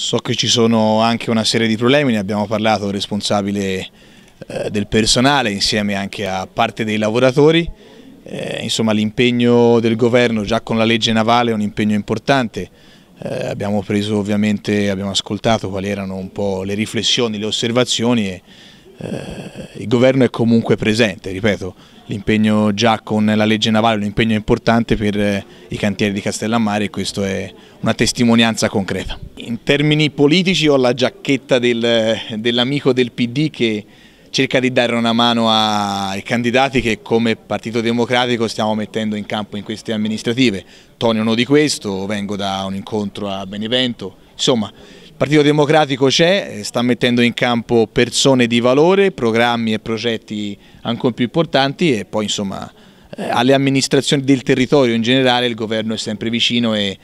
So che ci sono anche una serie di problemi, ne abbiamo parlato, il responsabile eh, del personale insieme anche a parte dei lavoratori. Eh, insomma l'impegno del governo già con la legge navale è un impegno importante, eh, abbiamo preso ovviamente, abbiamo ascoltato quali erano un po' le riflessioni, le osservazioni e eh, il governo è comunque presente, ripeto, l'impegno già con la legge navale è un impegno importante per eh, i cantieri di Castellammare e questo è una testimonianza concreta. In termini politici ho la giacchetta del, dell'amico del PD che cerca di dare una mano ai candidati che come Partito Democratico stiamo mettendo in campo in queste amministrative. Tonio uno di questo, vengo da un incontro a Benevento, insomma Partito Democratico c'è, sta mettendo in campo persone di valore, programmi e progetti ancora più importanti e poi insomma eh, alle amministrazioni del territorio in generale il governo è sempre vicino e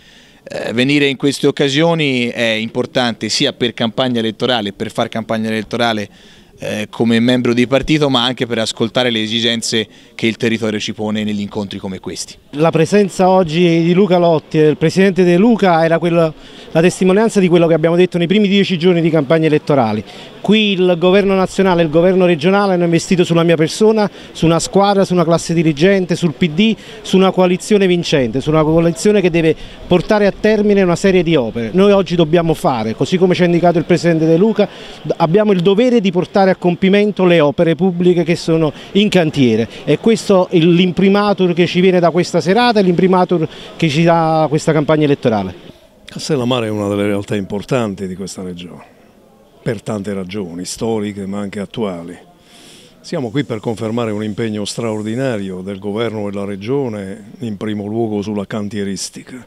eh, venire in queste occasioni è importante sia per campagna elettorale, per fare campagna elettorale eh, come membro di partito ma anche per ascoltare le esigenze che il territorio ci pone negli incontri come questi. La presenza oggi di Luca Lotti, il presidente De Luca, era quello, la testimonianza di quello che abbiamo detto nei primi dieci giorni di campagna elettorali. Qui il governo nazionale e il governo regionale hanno investito sulla mia persona, su una squadra, su una classe dirigente, sul PD, su una coalizione vincente, su una coalizione che deve portare a termine una serie di opere. Noi oggi dobbiamo fare, così come ci ha indicato il Presidente De Luca, abbiamo il dovere di portare a compimento le opere pubbliche che sono in cantiere e questo è l'imprimatur che ci viene da questa serata e l'imprimatur che ci dà questa campagna elettorale. Castellammare è una delle realtà importanti di questa regione per tante ragioni, storiche ma anche attuali. Siamo qui per confermare un impegno straordinario del governo e della regione, in primo luogo sulla cantieristica.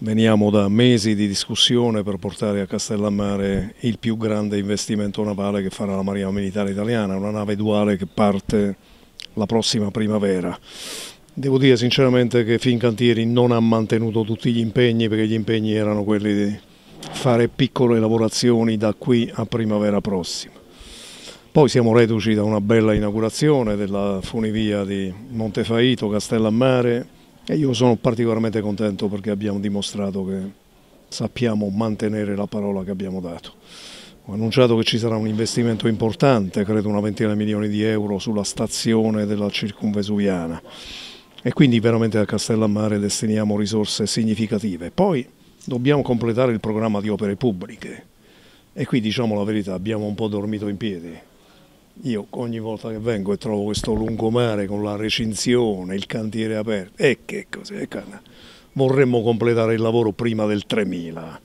Veniamo da mesi di discussione per portare a Castellammare il più grande investimento navale che farà la Marina Militare Italiana, una nave duale che parte la prossima primavera. Devo dire sinceramente che Fincantieri non ha mantenuto tutti gli impegni perché gli impegni erano quelli di fare piccole lavorazioni da qui a primavera prossima. Poi siamo reduci da una bella inaugurazione della funivia di Montefaito, Castellammare e io sono particolarmente contento perché abbiamo dimostrato che sappiamo mantenere la parola che abbiamo dato. Ho annunciato che ci sarà un investimento importante, credo una ventina di milioni di euro sulla stazione della circunvesuviana e quindi veramente a Castellammare destiniamo risorse significative. Poi dobbiamo completare il programma di opere pubbliche e qui diciamo la verità, abbiamo un po' dormito in piedi. Io ogni volta che vengo e trovo questo lungomare con la recinzione, il cantiere aperto, e che cos'è? Vorremmo completare il lavoro prima del 3000.